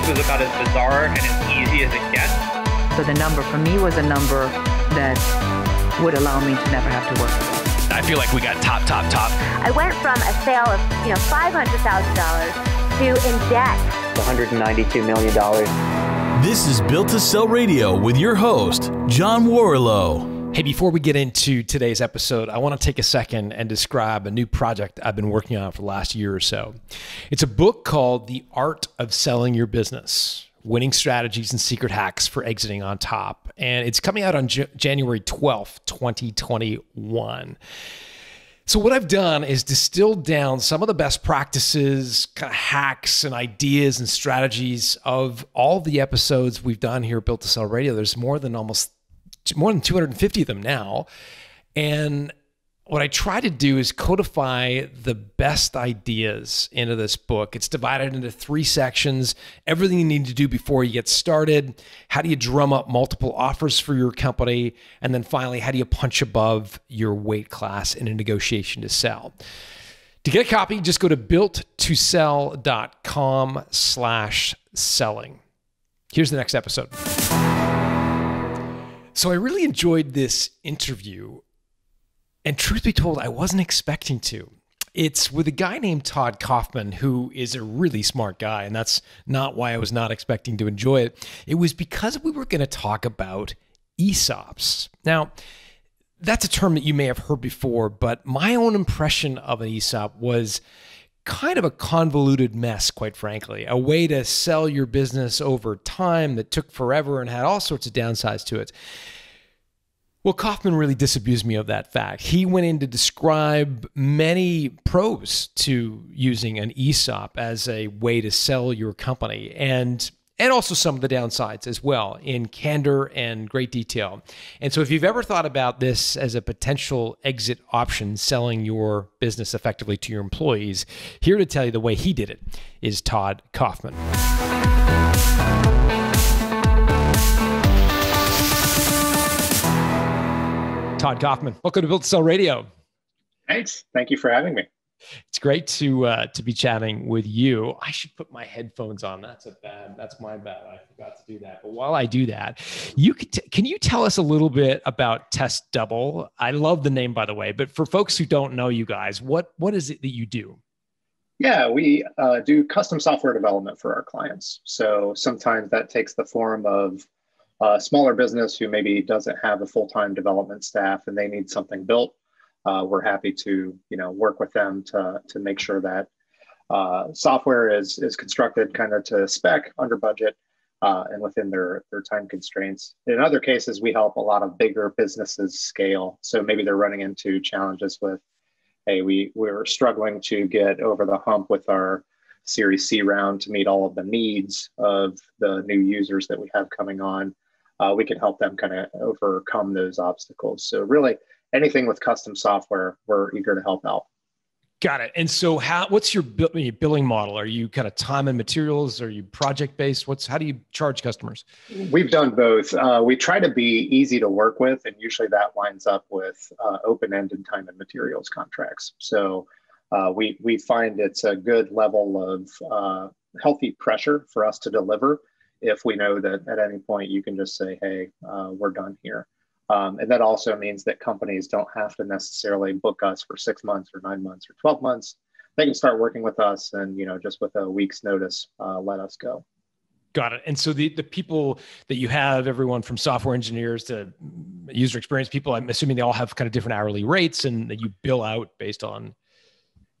this was about as bizarre and as easy as it gets. So the number for me was a number that would allow me to never have to work. I feel like we got top, top, top. I went from a sale of, you know, $500,000 to in debt. $192 million. This is Built to Sell Radio with your host, John Warrillow. Hey, before we get into today's episode, I want to take a second and describe a new project I've been working on for the last year or so. It's a book called The Art of Selling Your Business Winning Strategies and Secret Hacks for Exiting on Top. And it's coming out on J- January 12th, 2021. So, what I've done is distilled down some of the best practices, kind of hacks and ideas and strategies of all the episodes we've done here at Built to Sell Radio. There's more than almost more than 250 of them now. And what I try to do is codify the best ideas into this book. It's divided into three sections everything you need to do before you get started, how do you drum up multiple offers for your company, and then finally, how do you punch above your weight class in a negotiation to sell. To get a copy, just go to builttosell.com slash selling. Here's the next episode. So I really enjoyed this interview. And truth be told, I wasn't expecting to. It's with a guy named Todd Kaufman, who is a really smart guy. And that's not why I was not expecting to enjoy it. It was because we were going to talk about ESOPs. Now, that's a term that you may have heard before, but my own impression of an ESOP was kind of a convoluted mess, quite frankly, a way to sell your business over time that took forever and had all sorts of downsides to it. Well, Kaufman really disabused me of that fact. He went in to describe many pros to using an ESOP as a way to sell your company. And and also some of the downsides as well in candor and great detail. And so, if you've ever thought about this as a potential exit option, selling your business effectively to your employees, here to tell you the way he did it is Todd Kaufman. Todd Kaufman, welcome to Built to Sell Radio. Thanks. Thank you for having me. It's great to uh, to be chatting with you. I should put my headphones on. That's a bad. That's my bad. I forgot to do that. But while I do that, you can, t- can you tell us a little bit about Test Double? I love the name, by the way. But for folks who don't know you guys, what what is it that you do? Yeah, we uh, do custom software development for our clients. So sometimes that takes the form of a smaller business who maybe doesn't have a full time development staff and they need something built uh, we're happy to you know work with them to to make sure that uh, software is is constructed kind of to spec under budget uh, and within their their time constraints. In other cases, we help a lot of bigger businesses scale. So maybe they're running into challenges with, hey, we we're struggling to get over the hump with our Series C round to meet all of the needs of the new users that we have coming on. Uh, we can help them kind of overcome those obstacles. So really, anything with custom software, we're eager to help out. Got it. And so, how? What's your billing model? Are you kind of time and materials? Are you project based? What's how do you charge customers? We've done both. Uh, we try to be easy to work with, and usually that lines up with uh, open ended time and materials contracts. So uh, we we find it's a good level of uh, healthy pressure for us to deliver if we know that at any point you can just say, "Hey, uh, we're done here." Um, and that also means that companies don't have to necessarily book us for six months or nine months or 12 months. They can start working with us and, you know, just with a week's notice, uh, let us go. Got it. And so the, the people that you have, everyone from software engineers to user experience people, I'm assuming they all have kind of different hourly rates and that you bill out based on.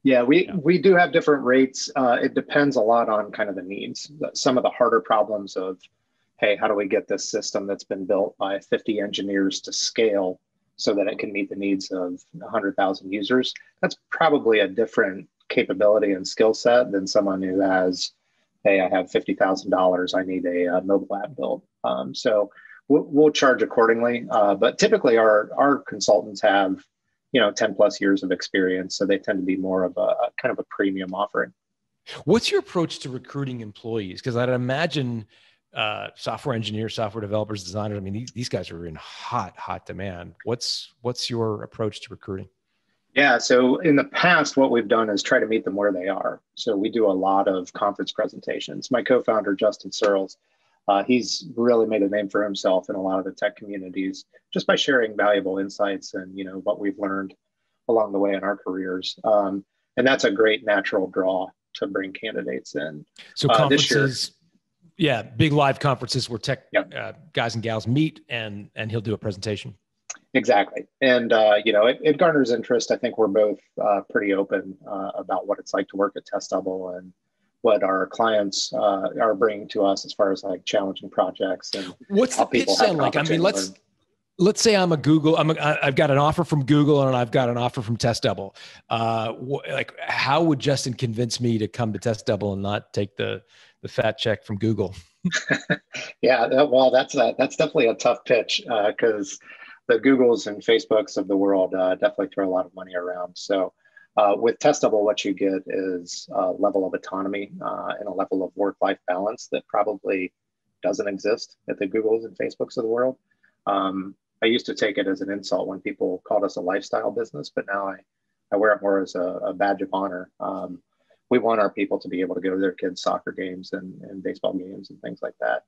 Yeah, we, yeah. we do have different rates. Uh, it depends a lot on kind of the needs. Some of the harder problems of hey, how do we get this system that's been built by 50 engineers to scale so that it can meet the needs of 100,000 users? That's probably a different capability and skill set than someone who has, hey, I have $50,000, I need a, a, mobile app built. Um, so we'll, we'll, charge accordingly. Uh, but typically, our, our consultants have you know 10 plus years of experience so they tend to be more of a, a kind of a premium offering what's your approach to recruiting employees because i'd imagine uh, software engineers, software developers, designers. I mean, these, these guys are in hot, hot demand. What's what's your approach to recruiting? Yeah, so in the past, what we've done is try to meet them where they are. So we do a lot of conference presentations. My co-founder Justin Searls, uh, he's really made a name for himself in a lot of the tech communities just by sharing valuable insights and you know what we've learned along the way in our careers. Um, and that's a great natural draw to bring candidates in. So Uh, conferences, yeah, big live conferences where tech Yep. uh, guys and gals meet, and and he'll do a presentation. Exactly. And, uh, you know, it, it garners interest. I think we're both uh, pretty open uh, about what it's like to work at Test Double and what our clients uh, are bringing to us as far as like challenging projects. And What's the pitch people sound like? I mean, let's let's say I'm a Google. I'm a, I've got an offer from Google and I've got an offer from Test Double. Uh, wh- like, how would Justin convince me to come to Test Double and not take the the fat check from Google? Yeah, that, well, that's a, that's definitely a tough pitch because the Googles and Facebooks of the world uh, definitely throw a lot of money around. So uh, with Test Double, what you get is a level of autonomy uh, and a level of work-life balance that probably doesn't exist at the Googles and Facebooks of the world. Um, I used to take it as an insult when people called us a lifestyle business, but now I, I wear it more as a, a badge of honor. Um, we want our people to be able to go to their kids' soccer games and, and baseball games and things like that.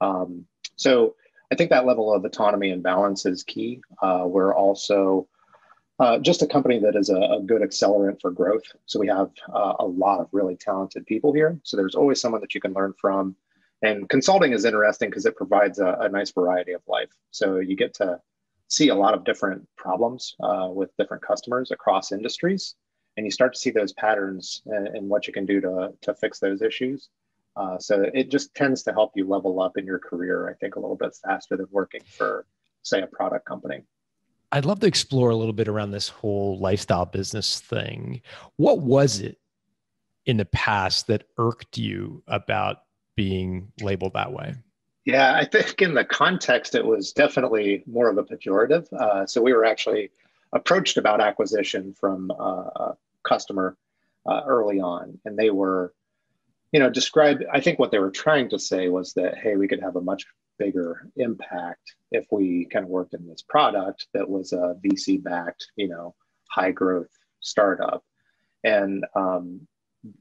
Um, so I think that level of autonomy and balance is key. Uh, we're also uh, just a company that is a, a, good accelerant for growth. So we have uh, a lot of really talented people here. So there's always someone that you can learn from. And consulting is interesting because it provides a, a, nice variety of life. So you get to see a lot of different problems uh, with different customers across industries. And you start to see those patterns and, and what you can do to, to fix those issues. Uh, so it just tends to help you level up in your career, I think, a little bit faster than working for, say, a product company. I'd love to explore a little bit around this whole lifestyle business thing. What was it in the past that irked you about being labeled that way? Yeah, I think in the context, it was definitely more of a pejorative. Uh, so we were actually approached about acquisition from uh, a customer uh, early on, and they were you know, described. I think what they were trying to say was that, hey, we could have a much bigger impact if we kind of worked in this product that was a VC backed, you know, high growth startup. And um,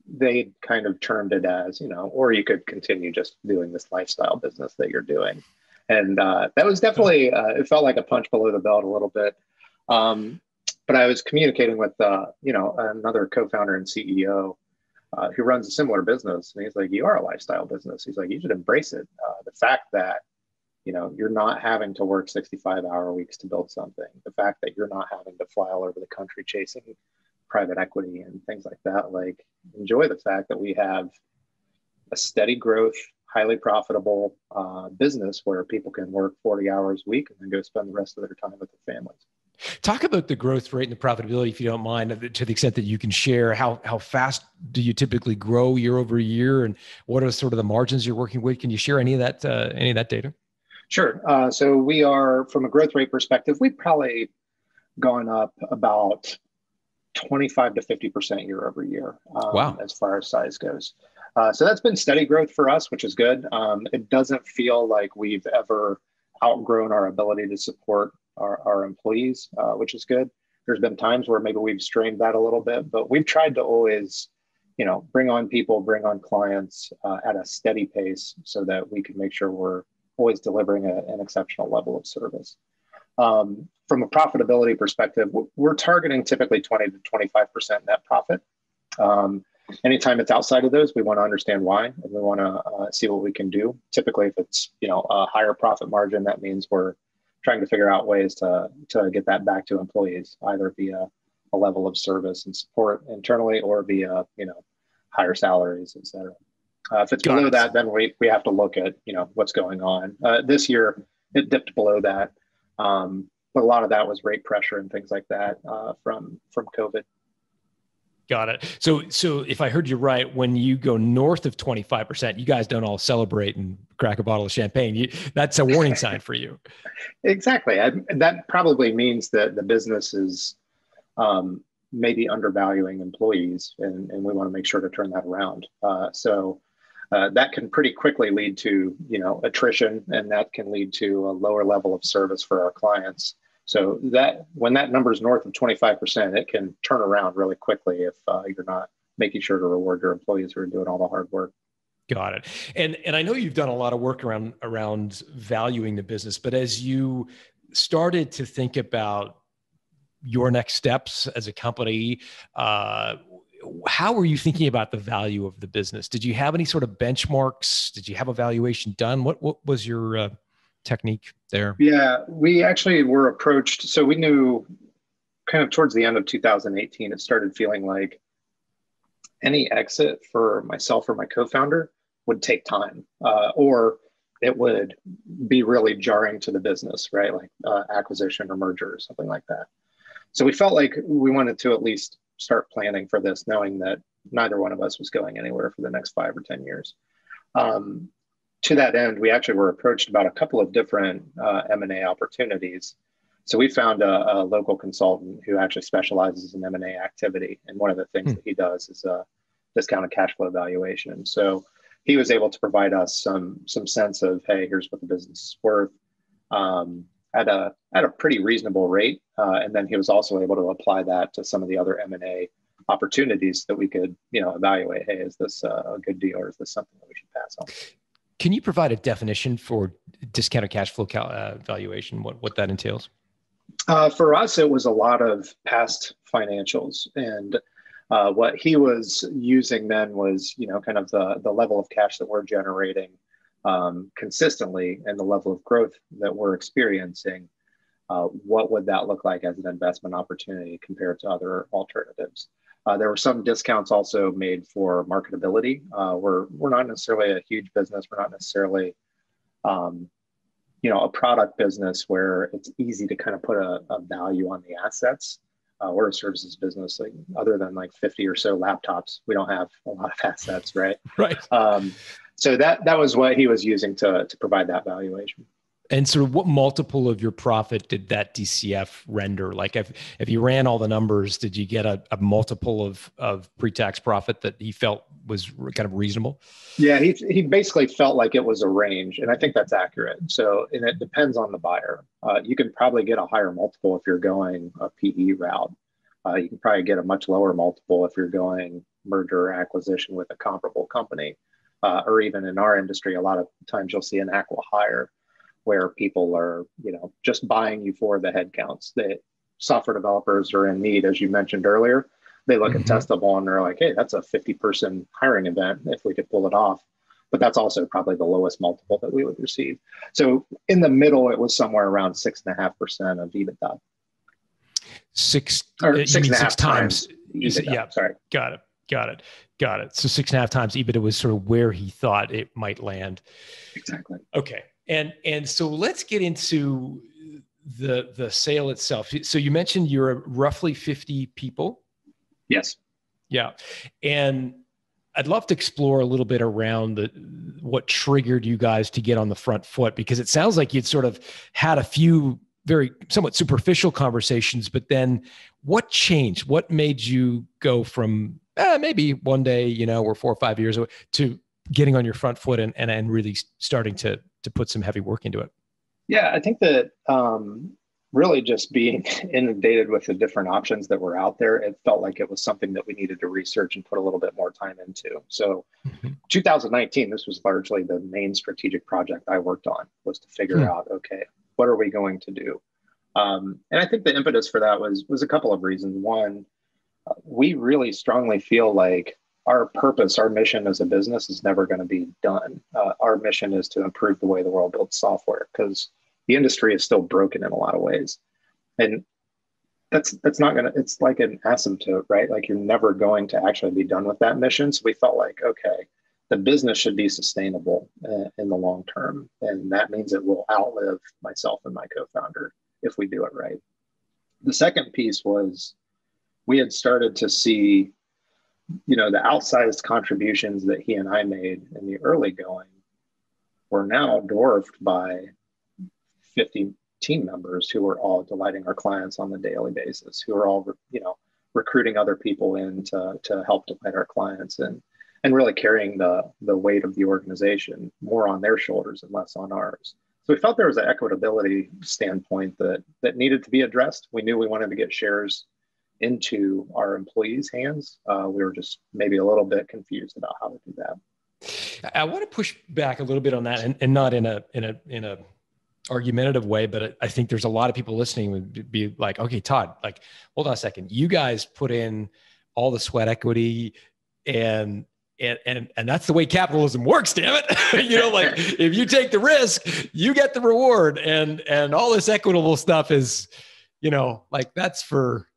they kind of termed it as, you know, or you could continue just doing this lifestyle business that you're doing. And uh, that was definitely, uh, it felt like a punch below the belt a little bit. Um, but I was communicating with, uh, you know, another co founder and CEO uh, who runs a similar business. And he's like, You are a lifestyle business. He's like, You should embrace it. Uh, the fact that, you know, you're not having to work 65 hour weeks to build something, the fact that you're not having to fly all over the country chasing private equity and things like that, like, enjoy the fact that we have a steady growth, highly profitable uh, business where people can work 40 hours a week and then go spend the rest of their time with their families. Talk about the growth rate and the profitability, if you don't mind, to the extent that you can share. How how fast do you typically grow year over year, and what are sort of the margins you're working with? Can you share any of that uh, any of that data? Sure. Uh, so we are, from a growth rate perspective, we've probably gone up about 25 to 50 percent year over year. Um, wow. As far as size goes, uh, so that's been steady growth for us, which is good. Um, it doesn't feel like we've ever outgrown our ability to support our, our employees, uh, which is good. There's been times where maybe we've strained that a little bit, but we've tried to always, you know, bring on people, bring on clients uh, at a steady pace so that we can make sure we're always delivering a, an exceptional level of service. Um, from a profitability perspective, we're targeting typically 20 to 25% net profit. Um, anytime it's outside of those, we want to understand why and we want to uh, see what we can do. Typically, if it's you know a higher profit margin, that means we're trying to figure out ways to to get that back to employees, either via a level of service and support internally or via you know higher salaries, et cetera. Uh, if it's Got below it. that, then we we have to look at you know what's going on. Uh, this year, it dipped below that, um, but a lot of that was rate pressure and things like that uh, from from COVID. Got it. So, so if I heard you right, when you go north of 25%, you guys don't all celebrate and crack a bottle of champagne. You, that's a warning sign for you. Exactly. I, that probably means that the business is um, maybe undervaluing employees, and, and we want to make sure to turn that around. Uh, so uh, that can pretty quickly lead to you know attrition, and that can lead to a lower level of service for our clients. So that when that number is north of 25%, it can turn around really quickly if uh, you're not making sure to reward your employees who are doing all the hard work. Got it. And and I know you've done a lot of work around around valuing the business, but as you started to think about your next steps as a company, uh, how were you thinking about the value of the business? Did you have any sort of benchmarks? Did you have a valuation done? What what was your uh, technique there? Yeah, we actually were approached. So we knew kind of towards the end of 2018, it started feeling like any exit for myself or my co-founder would take time, uh, or it would be really jarring to the business, right? Like uh, acquisition or merger or something like that. So we felt like we wanted to at least start planning for this, knowing that neither one of us was going anywhere for the next five or 10 years. Um, to that end, we actually were approached about a couple of different uh, M&A opportunities. So we found a, a, local consultant who actually specializes in M&A activity. And one of the things hmm. that he does is a discounted cash flow valuation. So he was able to provide us some some sense of hey here's what the business is worth um, at a at a pretty reasonable rate uh, and then he was also able to apply that to some of the other m&a opportunities that we could you know evaluate hey is this a good deal or is this something that we should pass on can you provide a definition for discounted cash flow cal- uh, valuation what, what that entails uh, for us it was a lot of past financials and uh, what he was using then was, you know, kind of the, the level of cash that we're generating um, consistently and the level of growth that we're experiencing. Uh, what would that look like as an investment opportunity compared to other alternatives? Uh, there were some discounts also made for marketability. Uh, we're we're not necessarily a huge business. We're not necessarily, um, you know, a product business where it's easy to kind of put a, a value on the assets uh, we're a services business. Like other than like 50 or so laptops, we don't have a lot of assets, right? Right. Um, so that that was what he was using to to provide that valuation. And sort of what multiple of your profit did that DCF render? Like if if you ran all the numbers, did you get a, a multiple of of pre-tax profit that he felt was kind of reasonable? Yeah, he he basically felt like it was a range, and I think that's accurate. So, and it depends on the buyer. Uh, you can probably get a higher multiple if you're going a PE route. Uh, you can probably get a much lower multiple if you're going merger or acquisition with a comparable company, uh, or even in our industry, a lot of times you'll see an acqui-hire where people are, you know, just buying you for the headcounts. That software developers are in need, as you mentioned earlier. They look mm-hmm. at Test Double and they're like, hey, that's a 50 person hiring event if we could pull it off. But that's also probably the lowest multiple that we would receive. So in the middle, it was somewhere around six and a half percent of EBITDA. Six or uh, six and a half times. times EBITDA, yeah, sorry. Got it. Got it. Got it. So six and a half times EBITDA was sort of where he thought it might land. Exactly. Okay and and so let's get into the the sale itself. So you mentioned you're roughly 50 people? Yes. Yeah. And i'd love to explore a little bit around the what triggered you guys to get on the front foot because it sounds like you'd sort of had a few very somewhat superficial conversations but then what changed? What made you go from eh, maybe one day you know we're four or five years away to getting on your front foot and, and, and really starting to to put some heavy work into it? Yeah, I think that um, really just being inundated with the different options that were out there, it felt like it was something that we needed to research and put a little bit more time into. So, mm-hmm. 2019, this was largely the main strategic project I worked on was to figure mm-hmm. out, okay, what are we going to do? Um, and I think the impetus for that was was a couple of reasons. One, uh, we really strongly feel like our purpose, our mission as a business is never going to be done. Uh, our mission is to improve the way the world builds software because the industry is still broken in a lot of ways. And that's that's not gonna it's like an asymptote, right? Like you're never going to actually be done with that mission. So we felt like, okay, the business should be sustainable uh, in the long term. And that means it will outlive myself and my co-founder if we do it right. The second piece was we had started to see you know, the outsized contributions that he and I made in the early going were now dwarfed by 50 team members who are all delighting our clients on the daily basis, who are all, you know, recruiting other people in to, to help delight our clients and, and really carrying the, the weight of the organization more on their shoulders and less on ours. So we felt there was an equitability standpoint that that needed to be addressed. We knew we wanted to get shares into our employees' hands. Uh, we were just maybe a little bit confused about how to do that. I want to push back a little bit on that, and, and not in a in a in a argumentative way, but I think there's a lot of people listening would be like, okay, Todd, like, hold on a second. You guys put in all the sweat equity and and and and that's the way capitalism works damn it you know like if you take the risk you get the reward and and all this equitable stuff is you know like that's for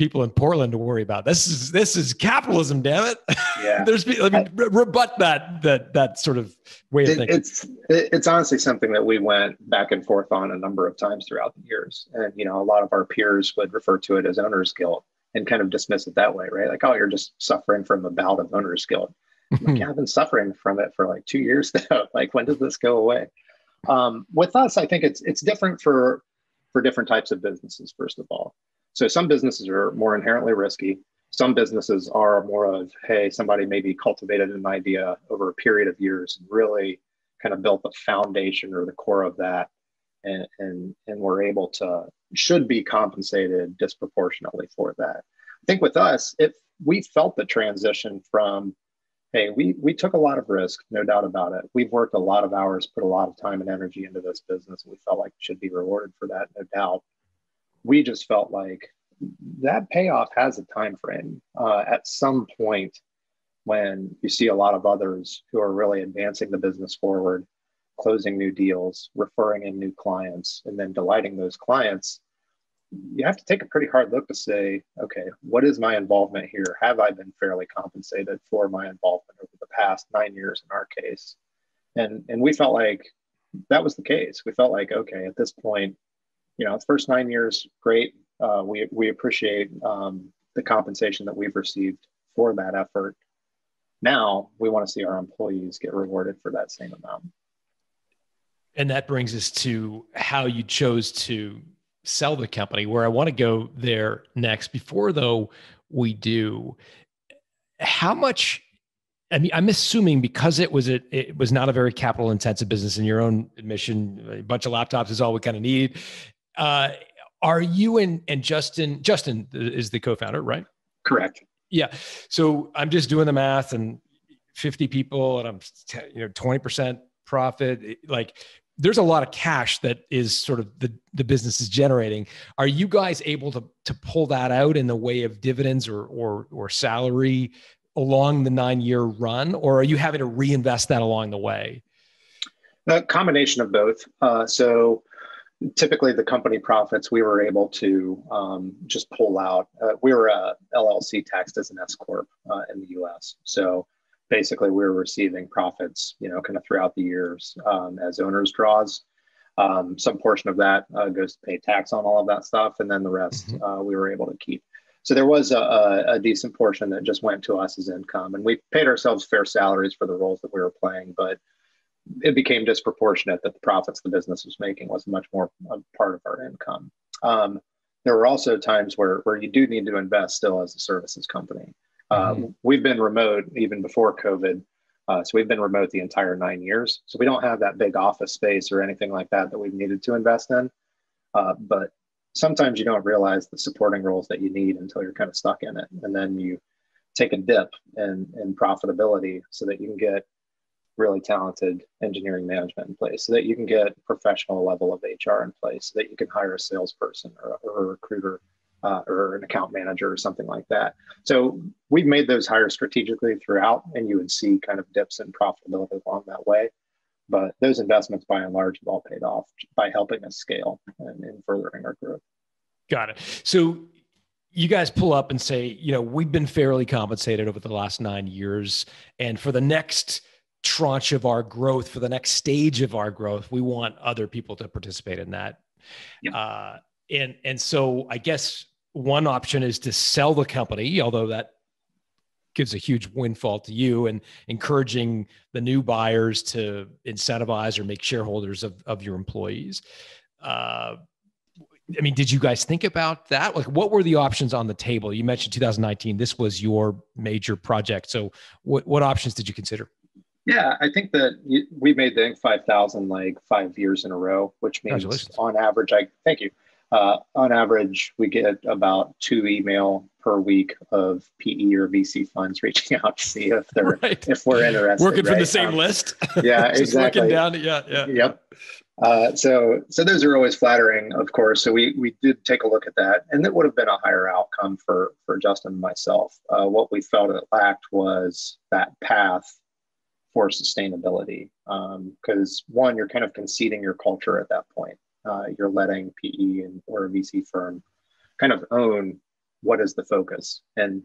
people in portland to worry about this is this is capitalism damn it yeah there's i mean rebut that that that sort of way of it, thinking it's it's honestly something that we went back and forth on a number of times throughout the years and you know a lot of our peers would refer to it as owner's guilt and kind of dismiss it that way, right? Like, oh, you're just suffering from a bout of owner's guilt. like, I've been suffering from it for like two years now. like, when does this go away? Um, with us, I think it's it's different for for different types of businesses. First of all, so some businesses are more inherently risky. Some businesses are more of, hey, somebody maybe cultivated an idea over a period of years and really kind of built the foundation or the core of that and and and we're able to should be compensated disproportionately for that. I think with us, if we felt the transition from, hey, we we took a lot of risk, no doubt about it. We've worked a lot of hours, put a lot of time and energy into this business, and we felt like should be rewarded for that, no doubt. We just felt like that payoff has a time frame. Uh, at some point, when you see a lot of others who are really advancing the business forward, closing new deals, referring in new clients, and then delighting those clients, you have to take a pretty hard look to say, okay, what is my involvement here? Have I been fairly compensated for my involvement over the past nine years in our case? And and we felt like that was the case. We felt like, okay, at this point, you know, first nine years, great. Uh, we we appreciate um, the compensation that we've received for that effort. Now we want to see our employees get rewarded for that same amount. And that brings us to how you chose to sell the company, where I want to go there next. Before, though, we do, how much I mean, I'm assuming because it was a, it was not a very capital intensive business. In your own admission, a bunch of laptops is all we kind of need. Uh, are you and and Justin? Justin is the co-founder, right? Correct. Yeah. So I'm just doing the math, and 50 people, and I'm you know 20 percent profit. Like there's a lot of cash that is sort of the, the business is generating. Are you guys able to, to pull that out in the way of dividends or, or, or salary along the nine year run, or are you having to reinvest that along the way? A combination of both. Uh, so typically the company profits we were able to um, just pull out. Uh, we were a LLC taxed as an S corp uh, in the U.S. So basically we were receiving profits, you know, kind of throughout the years um, as owners draws. Um, some portion of that uh, goes to pay tax on all of that stuff, and then the rest mm-hmm. uh, we were able to keep. So there was a, a, decent portion that just went to us as income, and we paid ourselves fair salaries for the roles that we were playing, but it became disproportionate that the profits the business was making was much more a part of our income. Um, there were also times where where you do need to invest still as a services company. Mm-hmm. Um, we've been remote even before COVID. Uh, so we've been remote the entire nine years. So we don't have that big office space or anything like that that we've needed to invest in. Uh, but sometimes you don't realize the supporting roles that you need until you're kind of stuck in it. And then you take a dip in, in profitability so that you can get really talented engineering management in place, so that you can get professional level of HR in place, so that you can hire a salesperson or, or a recruiter uh, or an account manager or something like that. So we've made those hires strategically throughout, and you would see kind of dips in profitability along that way. But those investments, by and large, have all paid off by helping us scale and, and furthering our growth. Got it. So you guys pull up and say, you know, we've been fairly compensated over the last nine years, and for the next tranche of our growth, for the next stage of our growth, we want other people to participate in that. Yeah. Uh, and and so I guess one option is to sell the company, although that gives a huge windfall to you and encouraging the new buyers to incentivize or make shareholders of, of your employees. Uh, I mean, did you guys think about that? Like, what were the options on the table? You mentioned 2019. This was your major project. So, what what options did you consider? Yeah, I think that we made the Inc. 5000 like five years in a row, which means on average, I thank you. Uh, on average, we get about two email per week of PE or VC funds reaching out to see if they're right. if we're interested. Working right? from the same um, list. Yeah, exactly. down. Yeah, yeah. Yep. Uh, so, so those are always flattering, of course. So we we did take a look at that, and that would have been a higher outcome for for Justin and myself. Uh, what we felt it lacked was that path for sustainability, because um, one, you're kind of conceding your culture at that point. Uh, you're letting PE and or a VC firm kind of own what is the focus, and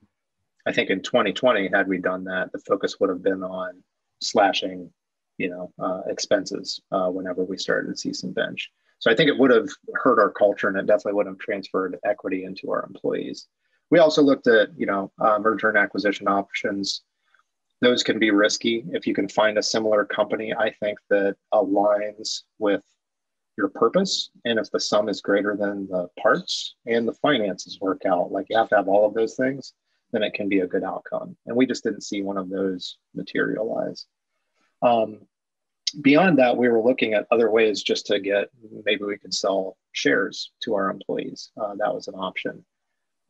I think in 2020, had we done that, the focus would have been on slashing you know, uh, expenses uh, whenever we started to see some bench. So I think it would have hurt our culture and it definitely would have transferred equity into our employees. We also looked at, you know, uh, merger and acquisition options. Those can be risky. If you can find a similar company, I think that aligns with your purpose. And if the sum is greater than the parts and the finances work out, like you have to have all of those things, then it can be a good outcome. And we just didn't see one of those materialize. Um, beyond that, we were looking at other ways just to get maybe we could sell shares to our employees. Uh, that was an option.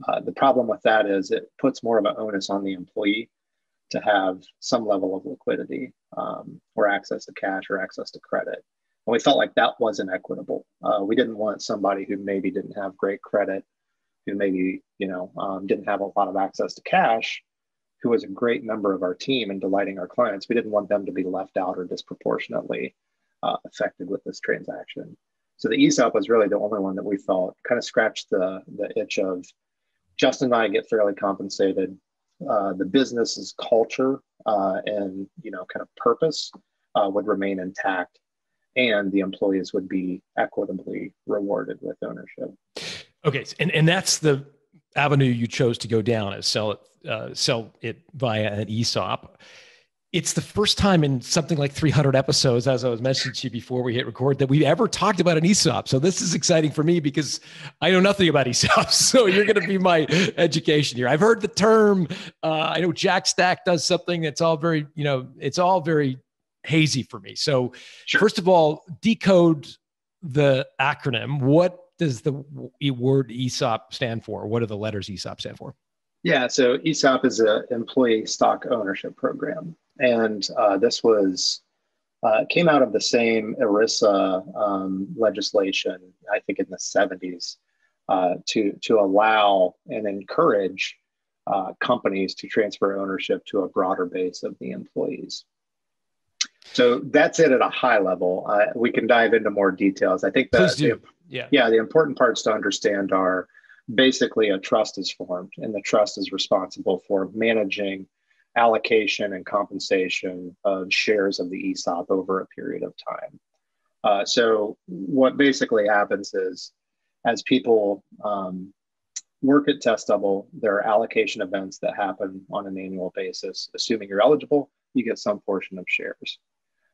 Uh, the problem with that is it puts more of an onus on the employee to have some level of liquidity um, or access to cash or access to credit. And we felt like that wasn't equitable. Uh, we didn't want somebody who maybe didn't have great credit, who maybe you know um, didn't have a lot of access to cash, who was a great member of our team and delighting our clients, we didn't want them to be left out or disproportionately uh, affected with this transaction. So the ESOP was really the only one that we felt kind of scratched the, the itch of Justin and I get fairly compensated. Uh, the business's culture uh, and you know kind of purpose uh, would remain intact, and the employees would be equitably rewarded with ownership. Okay, and and that's the avenue you chose to go down is sell it uh, sell it via an ESOP. It's the first time in something like 300 episodes, as I was mentioning to you before we hit record, that we've ever talked about an ESOP. So this is exciting for me because I know nothing about ESOPs. So you're going to be my education here. I've heard the term. Uh, I know Jack Stack does something that's all very, you know, it's all very hazy for me. So sure. first of all, decode the acronym. What does the word ESOP stand for? What do the letters ESOP stand for? Yeah, so ESOP is an employee stock ownership program, and uh, this was uh, came out of the same ERISA um, legislation, I think in the 70s, uh, to to allow and encourage uh, companies to transfer ownership to a broader base of the employees. So that's it at a high level. Uh, we can dive into more details. I think that the, yeah, yeah, the important parts to understand are basically a trust is formed, and the trust is responsible for managing allocation and compensation of shares of the ESOP over a period of time. Uh, so, what basically happens is as people um, work at Test Double, there are allocation events that happen on an annual basis. Assuming you're eligible, you get some portion of shares.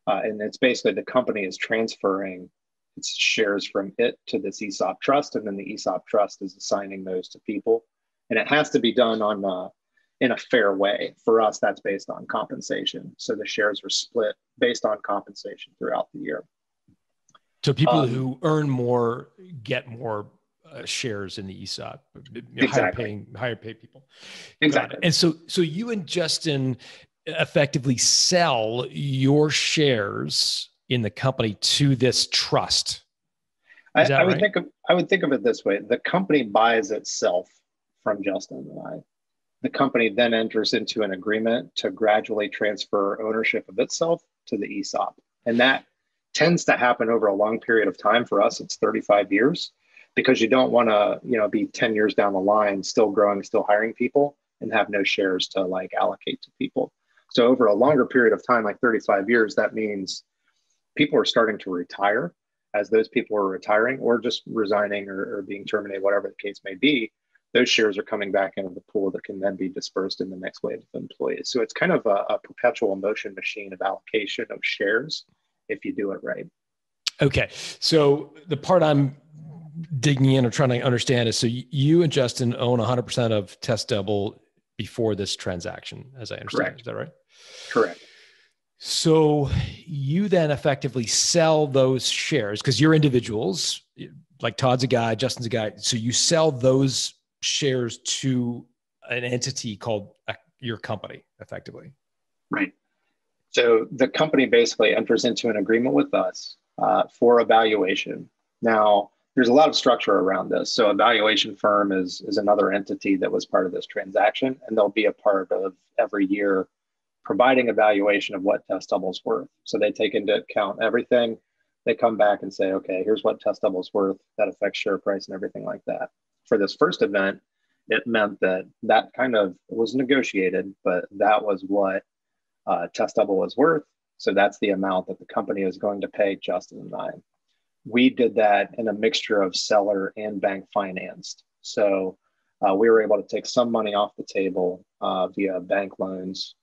Uh, and it's basically the company is transferring its shares from it to this ESOP trust, and then the ESOP trust is assigning those to people, and it has to be done on uh, in a fair way. For us, that's based on compensation. So the shares are split based on compensation throughout the year. So people um, who earn more get more uh, shares in the ESOP, exactly. higher paying, higher paid people. Exactly. And so, so you and Justin effectively sell your shares in the company to this trust. I, I, would right? think of I would think of it this way: the company buys itself from Justin and I. The company then enters into an agreement to gradually transfer ownership of itself to the ESOP, and that tends to happen over a long period of time. For us, it's 35 years, because you don't want to, you know, be 10 years down the line, still growing, still hiring people, and have no shares to like allocate to people. So over a longer period of time, like 35 years, that means people are starting to retire as those people are retiring or just resigning or, or, being terminated, whatever the case may be, those shares are coming back into the pool that can then be dispersed in the next wave of employees. So it's kind of a, a perpetual motion machine of allocation of shares if you do it right. Okay. So the part I'm digging in or trying to understand is so you and Justin own 100% of Test Double before this transaction, as I understand. Correct. Is that right? Correct. So you then effectively sell those shares because you're individuals, like Todd's a guy, Justin's a guy. So you sell those shares to an entity called uh, your company, effectively. Right. So the company basically enters into an agreement with us uh, for evaluation. Now, there's a lot of structure around this. So a valuation firm is is another entity that was part of this transaction, and they'll be a part of every year providing a valuation of what test double's worth. So they take into account everything. They come back and say, okay, here's what test double's worth. That affects share price and everything like that. For this first event, it meant that that kind of was negotiated, but that was what uh, test double was worth. So that's the amount that the company is going to pay Justin and I. We did that in a mixture of seller and bank financed. So uh, we were able to take some money off the table uh, via bank loans.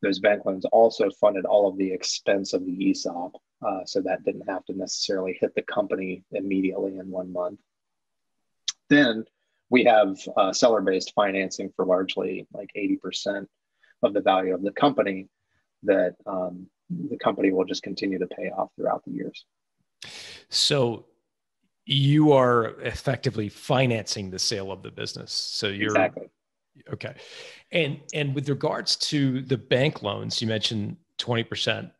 Those bank loans also funded all of the expense of the ESOP. Uh, so that didn't have to necessarily hit the company immediately in one month. Then we have uh, seller based financing for largely like 80% of the value of the company that um, the company will just continue to pay off throughout the years. So you are effectively financing the sale of the business. So you're exactly okay. And and with regards to the bank loans, you mentioned twenty percent.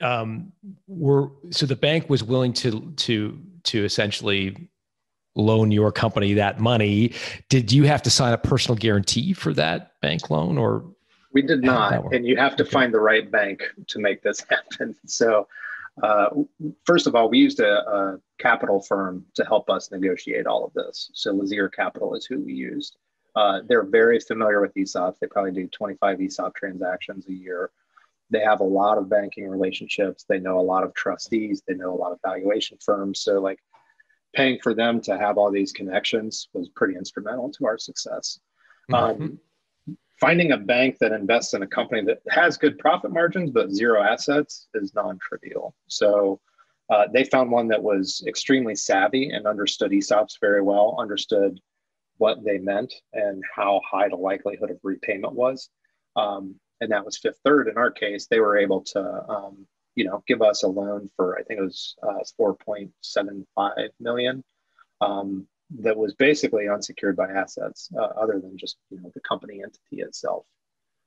Um, were so the bank was willing to to to essentially loan your company that money. Did you have to sign a personal guarantee for that bank loan, or we did not, and you have to okay. find the right bank to make this happen. So, uh, first of all, we used a, a, capital firm to help us negotiate all of this. So, Lazear Capital is who we used. Uh, they're very familiar with ESOPs. They probably do 25 ESOP transactions a year. They have a lot of banking relationships. They know a lot of trustees. They know a lot of valuation firms. So, like, paying for them to have all these connections was pretty instrumental to our success. Mm-hmm. Um, finding a bank that invests in a company that has good profit margins but zero assets is non-trivial. So uh, they found one that was extremely savvy and understood ESOPs very well, understood what they meant and how high the likelihood of repayment was. Um, and that was Fifth Third. In our case, they were able to, um, you know, give us a loan for I think it was uh, 4.75 million. Um, that was basically unsecured by assets uh, other than just you know the company entity itself.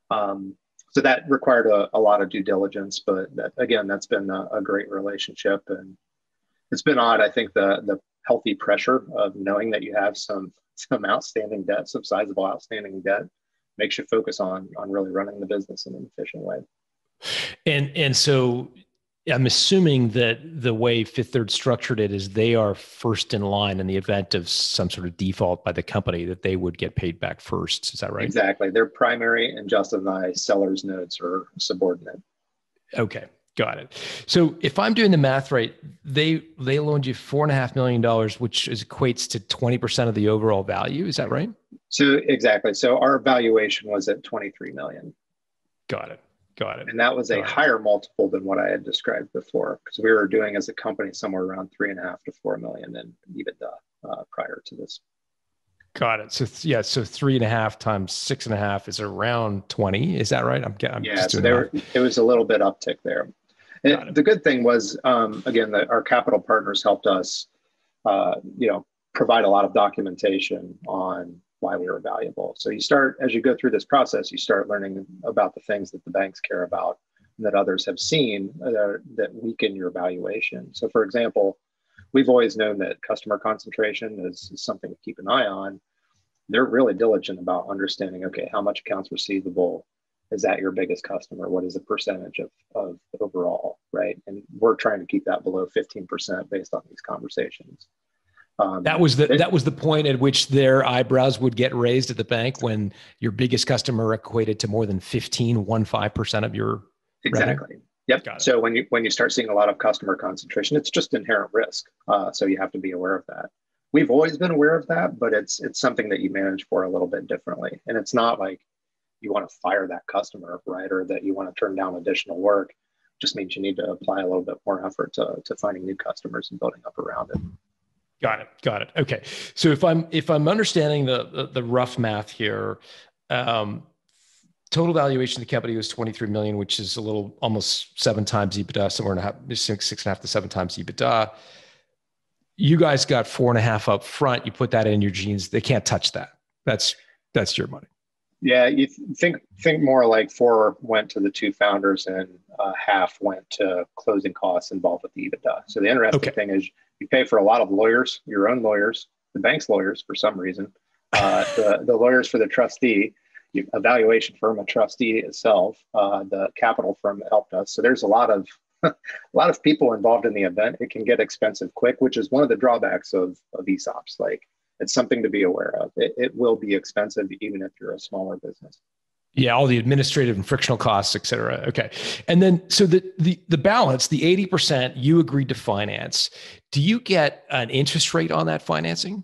Um, so that required a, a, lot of due diligence, but that, again, that's been a, a, great relationship, and it's been odd. I think the the healthy pressure of knowing that you have some some outstanding debt, some sizable outstanding debt, makes you focus on on really running the business in an efficient way. And and so I'm assuming that the way Fifth Third structured it is they are first in line in the event of some sort of default by the company that they would get paid back first. Is that right? Exactly. Their primary and I sellers notes are subordinate. Okay. Got it. So if I'm doing the math right, they they loaned you four and a half million dollars, which is, equates to 20% of the overall value. Is that right? So exactly. So our valuation was at 23 million. Got it. Got it. And that was a higher multiple than what I had described before, because we were doing as a company somewhere around three and a half to four million in EBITDA uh, prior to this. Got it. So yeah, so three and a half times six and a half is around twenty. Is that right? I'm, I'm yeah. so there, it was a little bit uptick there. It, the good thing was, um, again, that our capital partners helped us, uh, you know, provide a lot of documentation on why we were valuable. So you start as you go through this process, you start learning about the things that the banks care about that others have seen uh, that weaken your valuation. So, for example, we've always known that customer concentration is, is something to keep an eye on. They're really diligent about understanding okay, how much accounts receivable is that your biggest customer? What is the percentage of, of overall, right? And we're trying to keep that below 15% based on these conversations. Um, that was the that was the point at which their eyebrows would get raised at the bank when your biggest customer equated to more than 15, 15 percent of your exactly. Revenue. Yep. So when you when you start seeing a lot of customer concentration, it's just inherent risk. Uh, so you have to be aware of that. We've always been aware of that, but it's it's something that you manage for a little bit differently. And it's not like you want to fire that customer, right, or that you want to turn down additional work. It just means you need to apply a little bit more effort to to finding new customers and building up around it. Got it. Got it. Okay. So if I'm if I'm understanding the the, the rough math here, um, total valuation of the company was 23 million, which is a little almost seven times EBITDA, somewhere in a half, six, six and a half to seven times EBITDA. You guys got four and a half up front. You put that in your jeans. They can't touch that. That's that's your money. Yeah, you think think more like four went to the two founders and uh, half went to closing costs involved with the EBITDA. So the interesting okay. thing is you pay for a lot of lawyers, your own lawyers, the bank's lawyers for some reason, uh, the the lawyers for the trustee, a valuation firm, a trustee itself, uh, the capital firm that helped us. So there's a lot of a lot of people involved in the event. It can get expensive quick, which is one of the drawbacks of, of ESOPs. Like it's something to be aware of. It, it will be expensive even if you're a smaller business. Yeah, all the administrative and frictional costs, et cetera. Okay. And then so the the the balance, the 80% you agreed to finance, do you get an interest rate on that financing?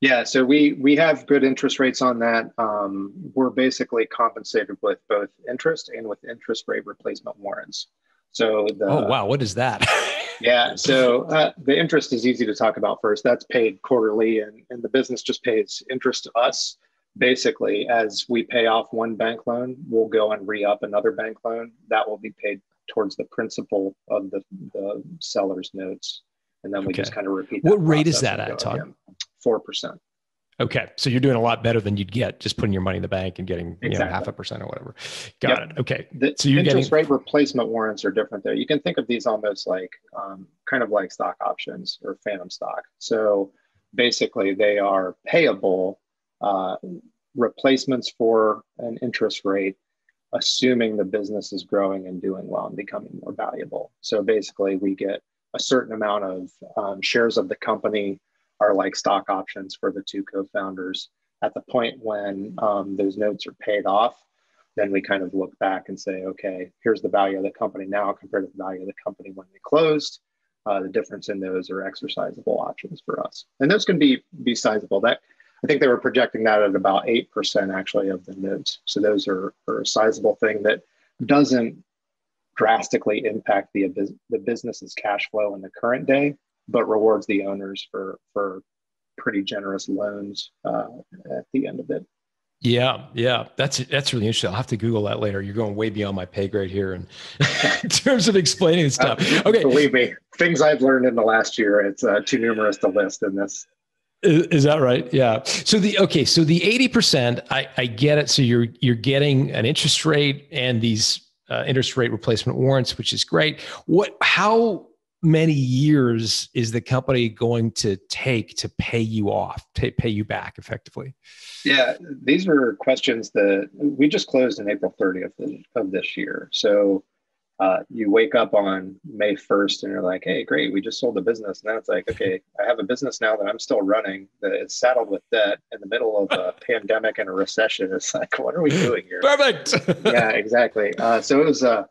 Yeah, so we we have good interest rates on that. Um, we're basically compensated with both interest and with interest rate replacement warrants. So the, oh wow, what is that? yeah, so uh, the interest is easy to talk about first. That's paid quarterly, and and the business just pays interest to us. Basically, as we pay off one bank loan, we'll go and re up another bank loan. That will be paid towards the principal of the the seller's notes, and then we okay. just kind of repeat. what rate is that at, Todd? Four percent. Okay, so you're doing a lot better than you'd get just putting your money in the bank and getting exactly. you know half a percent or whatever. Got yep. it. Okay, the so you're interest getting... rate replacement warrants are different there. You can think of these almost like um, kind of like stock options or phantom stock. So basically, they are payable uh, replacements for an interest rate, assuming the business is growing and doing well and becoming more valuable. So basically, we get a certain amount of um, shares of the company are like stock options for the two co-founders. At the point when um, those notes are paid off, then we kind of look back and say, okay, here's the value of the company now compared to the value of the company when they closed. Uh, the difference in those are exercisable options for us, and those can be be sizable. That I think they were projecting that at about eight percent actually of the notes. So those are, are a sizable thing that doesn't drastically impact the the business's cash flow in the current day, but rewards the owners for for pretty generous loans uh, at the end of it. Yeah, yeah, that's that's really interesting. I'll have to Google that later. You're going way beyond my pay grade here, and in terms of explaining stuff. Uh, okay, believe me, things I've learned in the last year, it's uh, too numerous to list in this. Is, is that right? Yeah. So the okay, so the eighty percent, I, I get it. So you're you're getting an interest rate and these uh, interest rate replacement warrants, which is great. What? How? many years is the company going to take to pay you off, to pay you back effectively? Yeah, these are questions that we just closed in April 30th of this year. So uh, you wake up on May 1st and you're like, hey, great, we just sold the business. And then it's like, okay, I have a business now that I'm still running that is saddled with debt in the middle of a pandemic and a recession. It's like, what are we doing here? Perfect. yeah, exactly. Uh, so it was a,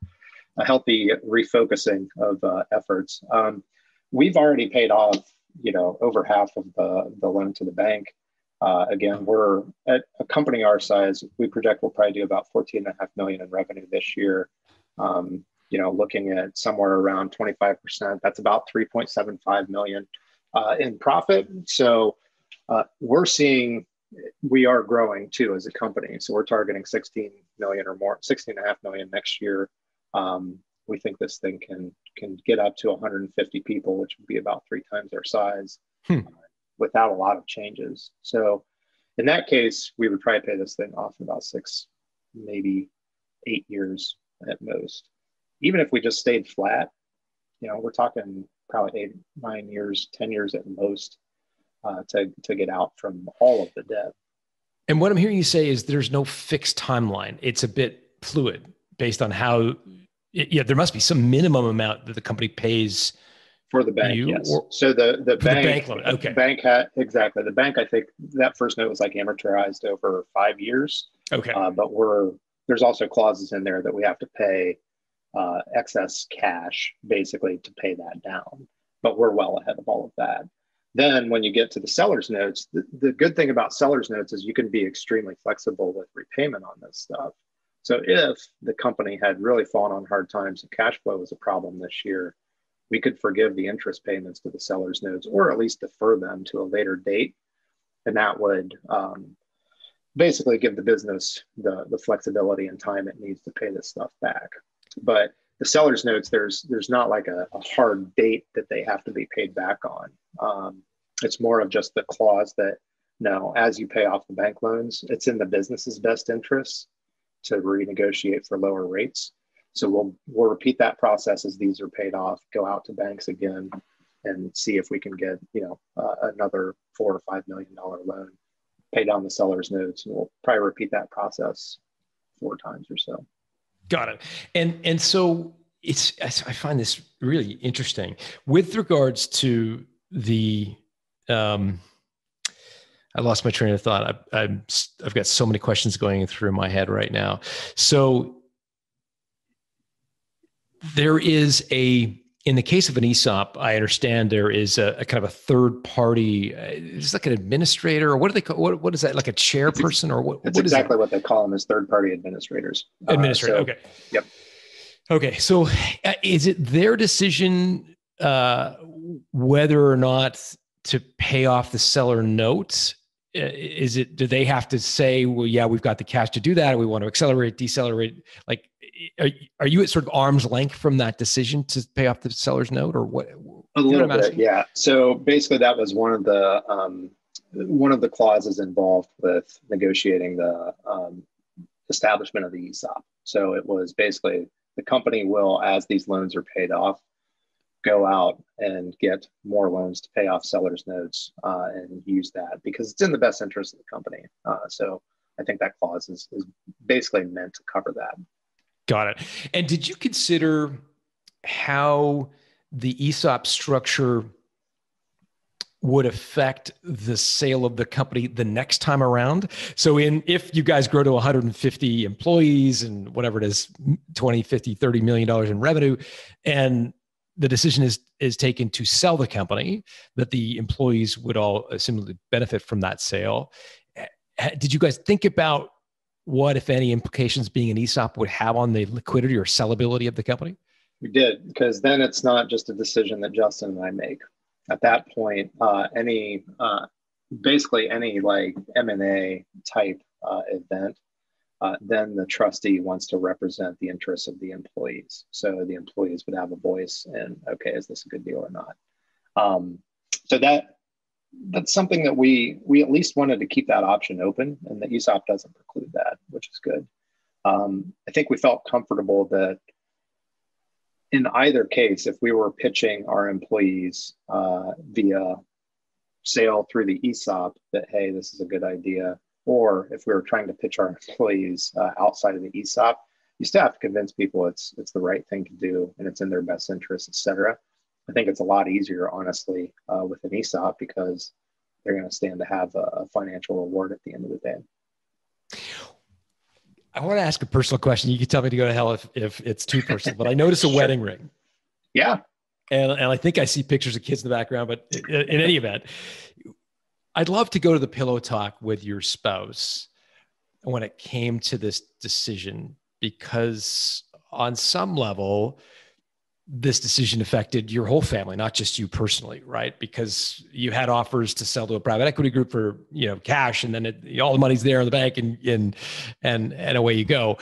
a healthy refocusing of uh, efforts. Um, we've already paid off, you know, over half of the, the loan to the bank. Uh, again, we're at a company our size, we project we'll probably do about 14 and a half million in revenue this year. Um, you know, looking at somewhere around 25%, that's about 3.75 million uh, in profit. So uh, we're seeing we are growing too as a company. So we're targeting 16 million or more, 16 and a half million next year. Um, we think this thing can can get up to 150 people, which would be about three times our size, hmm. uh, without a lot of changes. So, in that case, we would probably pay this thing off in about six, maybe eight years at most. Even if we just stayed flat, you know, we're talking probably eight, nine years, ten years at most uh, to to get out from all of the debt. And what I'm hearing you say is there's no fixed timeline. It's a bit fluid based on how yeah, there must be some minimum amount that the company pays for the bank. You, yes. Or, so the the bank, the bank loan. Okay. The bank had exactly the bank. I think that first note was like amortized over five years. Okay. Uh, but we're there's also clauses in there that we have to pay uh, excess cash basically to pay that down. But we're well ahead of all of that. Then when you get to the seller's notes, the, the good thing about seller's notes is you can be extremely flexible with repayment on this stuff. So if the company had really fallen on hard times and cash flow was a problem this year, we could forgive the interest payments to the seller's notes or at least defer them to a later date. And that would um, basically give the business the the flexibility and time it needs to pay this stuff back. But the seller's notes, there's there's not like a, a hard date that they have to be paid back on. Um, it's more of just the clause that no, as you pay off the bank loans, it's in the business's best interest to renegotiate for lower rates. So we'll we'll repeat that process as these are paid off, go out to banks again, and see if we can get you know uh, another four or five million dollar loan, pay down the seller's notes, and we'll probably repeat that process four times or so. Got it. And and so it's I find this really interesting with regards to the um I lost my train of thought. I, I'm, I've got so many questions going through my head right now. So there is a in the case of an ESOP, I understand there is a, a kind of a third party. Uh, it's like an administrator, or what do they call? What, what is that? Like a chairperson, or what? That's what exactly what they call them is third party administrators. Administrator. Uh, so, okay. Yep. Okay. So, uh, is it their decision uh, whether or not to pay off the seller notes? Uh, is it? Do they have to say, "Well, yeah, we've got the cash to do that. We want to accelerate, decelerate"? Like, are, are you at sort of arm's length from that decision to pay off the seller's note or what? A little bit, yeah. So basically, that was one of the um, one of the clauses involved with negotiating the um, establishment of the ESOP. So it was basically the company will, as these loans are paid off, go out and get more loans to pay off sellers' notes uh, and use that because it's in the best interest of the company. Uh, so I think that clause is, is basically meant to cover that. Got it. And did you consider how the ESOP structure would affect the sale of the company the next time around. So in if you guys grow to 150 employees and whatever it is 20, 50, 30 million dollars in revenue and the decision is is taken to sell the company that the employees would all similarly benefit from that sale. Eh, eh, did you guys think about what, if any, implications being an ESOP would have on the liquidity or sellability of the company? We did, because then it's not just a decision that Justin and I make. At that point, uh, any uh, basically any like M and A type uh, event, uh, then the trustee wants to represent the interests of the employees. So the employees would have a voice in okay, is this a good deal or not? Um, so that that's something that we we at least wanted to keep that option open, and the ESOP doesn't preclude that, which is good. Um, I think we felt comfortable that in either case, if we were pitching our employees uh, via sale through the ESOP, that hey, this is a good idea, or if we were trying to pitch our employees uh, outside of the ESOP, you still have to convince people it's it's the right thing to do and it's in their best interest, et cetera. I think it's a lot easier, honestly, uh, with an ESOP because they're going to stand to have a, financial reward at the end of the day. I want to ask a personal question. You can tell me to go to hell if, if it's too personal, but I notice a sure. wedding ring. Yeah. And, and I think I see pictures of kids in the background, but in, in any event, I'd love to go to the pillow talk with your spouse when it came to this decision, because on some level, this decision affected your whole family, not just you personally, right? Because you had offers to sell to a private equity group for you know cash, and then it, all the money's there in the bank, and and and and away you go.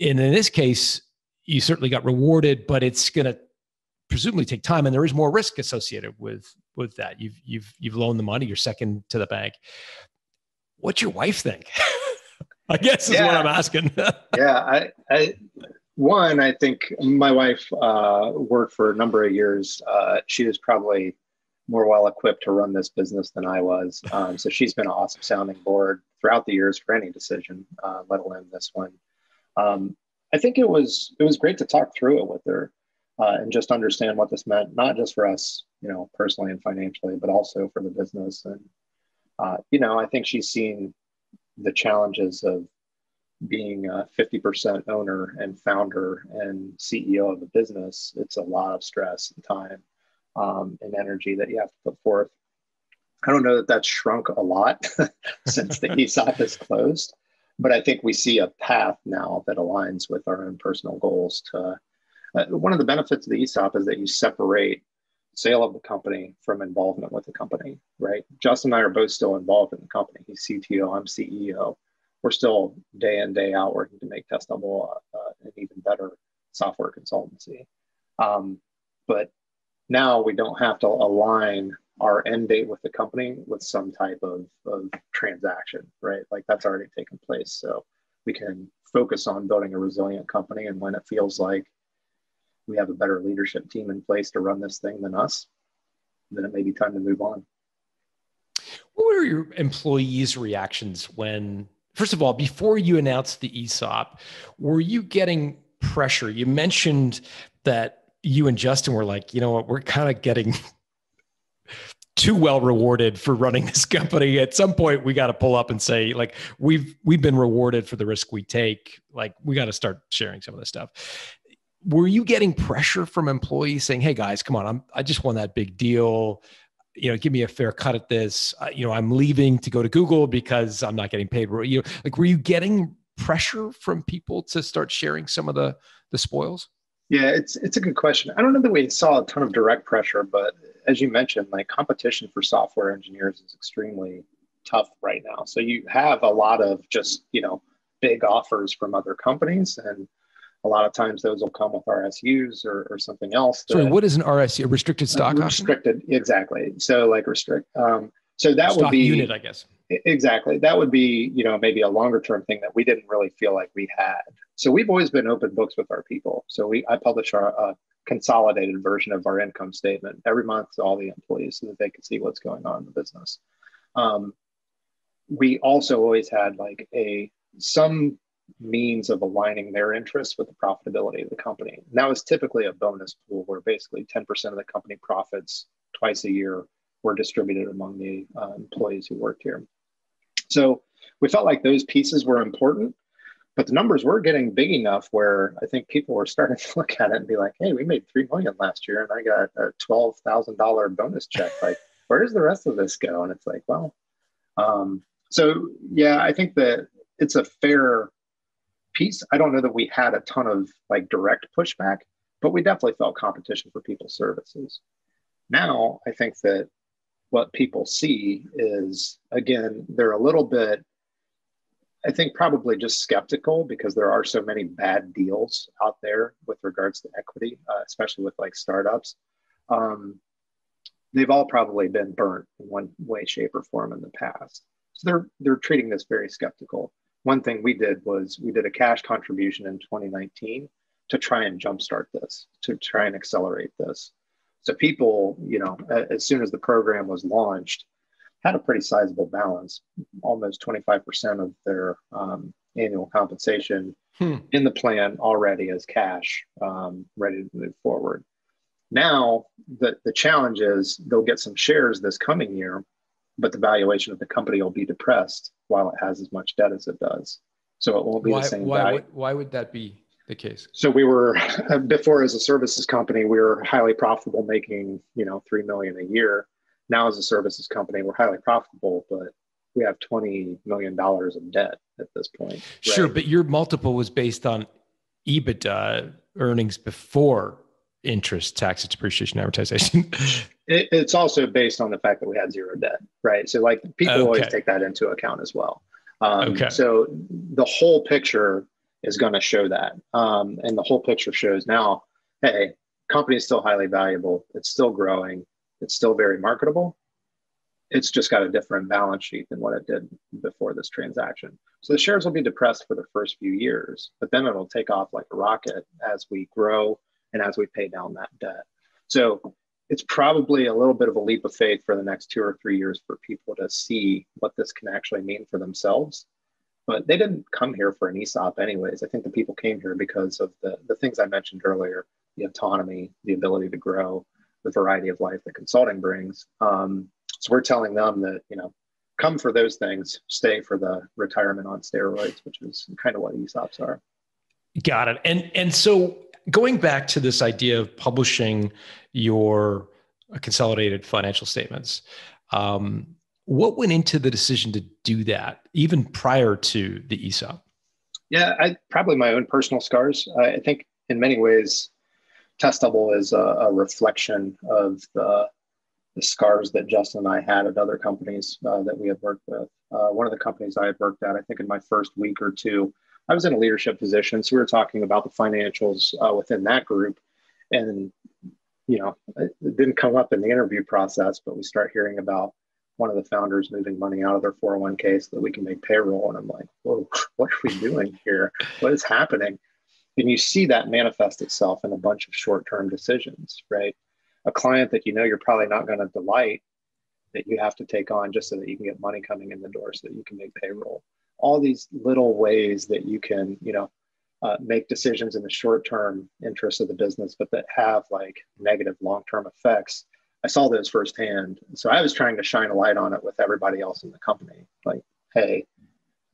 And in this case, you certainly got rewarded, but it's going to presumably take time, and there is more risk associated with with that. You've you've you've loaned the money, you're second to the bank. What's your wife think? I guess is yeah. what I'm asking. yeah, I, I one, I think my wife uh, worked for a number of years. Uh, she was probably more well equipped to run this business than I was. Um, so she's been an awesome sounding board throughout the years for any decision, uh, let alone this one. Um, I think it was it was great to talk through it with her uh, and just understand what this meant, not just for us, you know, personally and financially, but also for the business. And uh, you know, I think she's seen the challenges of being a 50% owner and founder and CEO of a business, it's a lot of stress and time um, and energy that you have to put forth. I don't know that that's shrunk a lot since the ESOP is closed, but I think we see a path now that aligns with our own personal goals. To uh, one of the benefits of the ESOP is that you separate sale of the company from involvement with the company. Right? Justin and I are both still involved in the company. He's CTO, I'm CEO we're still day in day out working to make Test Double uh, an even better software consultancy. Um, but now we don't have to align our end date with the company with some type of, of transaction, right? Like that's already taken place. So we can focus on building a resilient company. And when it feels like we have a better leadership team in place to run this thing than us, then it may be time to move on. What were your employees' reactions when, first of all, before you announced the ESOP, were you getting pressure? You mentioned that you and Justin were like, you know what, we're kind of getting too well rewarded for running this company. At some point, we got to pull up and say, like, we've we've been rewarded for the risk we take. Like, we got to start sharing some of this stuff. Were you getting pressure from employees saying, "Hey guys, come on, I'm I just won that big deal you know, give me a fair cut at this. Uh, you know, I'm leaving to go to Google because I'm not getting paid. Were You like, were you getting pressure from people to start sharing some of the the spoils? Yeah, it's it's a good question. I don't know that we saw a ton of direct pressure, but as you mentioned, like competition for software engineers is extremely tough right now. So you have a lot of just you know big offers from other companies and a lot of times those will come with RSUs or, or something else. Sorry, what is an RSU? A restricted stock restricted, option? exactly. So like restrict. Um, so that stock would be unit, I guess. Exactly. That would be you know maybe a longer term thing that we didn't really feel like we had. So we've always been open books with our people. So we I publish our uh, consolidated version of our income statement every month to all the employees so that they can see what's going on in the business. Um, we also always had like a some means of aligning their interests with the profitability of the company. That was typically a bonus pool where basically 10% of the company profits twice a year were distributed among the uh, employees who worked here. So we felt like those pieces were important, but the numbers were getting big enough where I think people were starting to look at it and be like, hey, we made 3 million last year and I got a $12,000 bonus check. Like, where does the rest of this go? And it's like, well, um, so yeah, I think that it's a fair piece. I don't know that we had a ton of like direct pushback, but we definitely felt competition for people's services. Now, I think that what people see is again, they're a little bit, I think, probably just skeptical because there are so many bad deals out there with regards to equity, uh, especially with like startups. Um, they've all probably been burnt in one way, shape, or form in the past. So they're they're treating this very skeptical one thing we did was we did a cash contribution in 2019 to try and jumpstart this, to try and accelerate this. So people, you know, as soon as the program was launched, had a pretty sizable balance, almost 25% of their um, annual compensation hmm. in the plan already as cash, um, ready to move forward. Now, the, the challenge is they'll get some shares this coming year, but the valuation of the company will be depressed while it has as much debt as it does. So it won't be why, the same why, value. Why would that be the case? So we were before as a services company, we were highly profitable, making you know three million a year. Now as a services company, we're highly profitable, but we have twenty million dollars of debt at this point. Right? Sure, but your multiple was based on EBITDA earnings before interest, taxes, depreciation, amortization. it, it's also based on the fact that we had zero debt, right? So like people okay. always take that into account as well. Um, okay. So the whole picture is going to show that, um, and the whole picture shows now, hey, company is still highly valuable. It's still growing. It's still very marketable. It's just got a different balance sheet than what it did before this transaction. So the shares will be depressed for the first few years, but then it'll take off like a rocket as we grow and as we pay down that debt. So it's probably a little bit of a leap of faith for the next two or three years for people to see what this can actually mean for themselves. But they didn't come here for an ESOP, anyways. I think the people came here because of the, the things I mentioned earlier the autonomy, the ability to grow, the variety of life that consulting brings. Um, so we're telling them that, you know, come for those things, stay for the retirement on steroids, which is kind of what ESOPs are. Got it. And and so going back to this idea of publishing your consolidated financial statements, um, what went into the decision to do that, even prior to the ESOP? Yeah, I probably my own personal scars. I think in many ways, Test Double is a, a reflection of the the scars that Justin and I had at other companies uh, that we had worked with. Uh, one of the companies I had worked at, I think in my first week or two, I was in a leadership position. So we were talking about the financials uh, within that group. And, you know, it didn't come up in the interview process, but we start hearing about one of the founders moving money out of their 401k so that we can make payroll. And I'm like, whoa, what are we doing here? What is happening? And you see that manifest itself in a bunch of short term decisions, right? A client that you know you're probably not going to delight that you have to take on just so that you can get money coming in the door so that you can make payroll. All these little ways that you can, you know, uh, make decisions in the short term interest of the business, but that have like negative long term effects. I saw those firsthand. So I was trying to shine a light on it with everybody else in the company. Like, hey,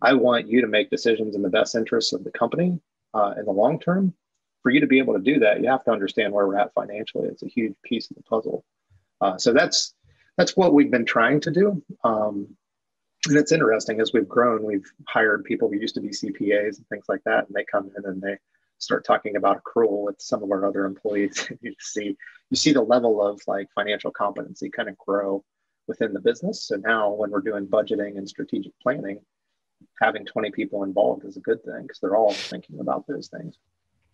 I want you to make decisions in the best interests of the company uh, in the long term. For you to be able to do that, you have to understand where we're at financially. It's a huge piece of the puzzle. Uh, so that's that's what we've been trying to do. Um, and it's interesting as we've grown, we've hired people who used to be CPAs and things like that, and they come in and they start talking about accrual with some of our other employees. you see, you see the level of like financial competency kind of grow within the business. So now, when we're doing budgeting and strategic planning, having 20 people involved is a good thing because they're all thinking about those things.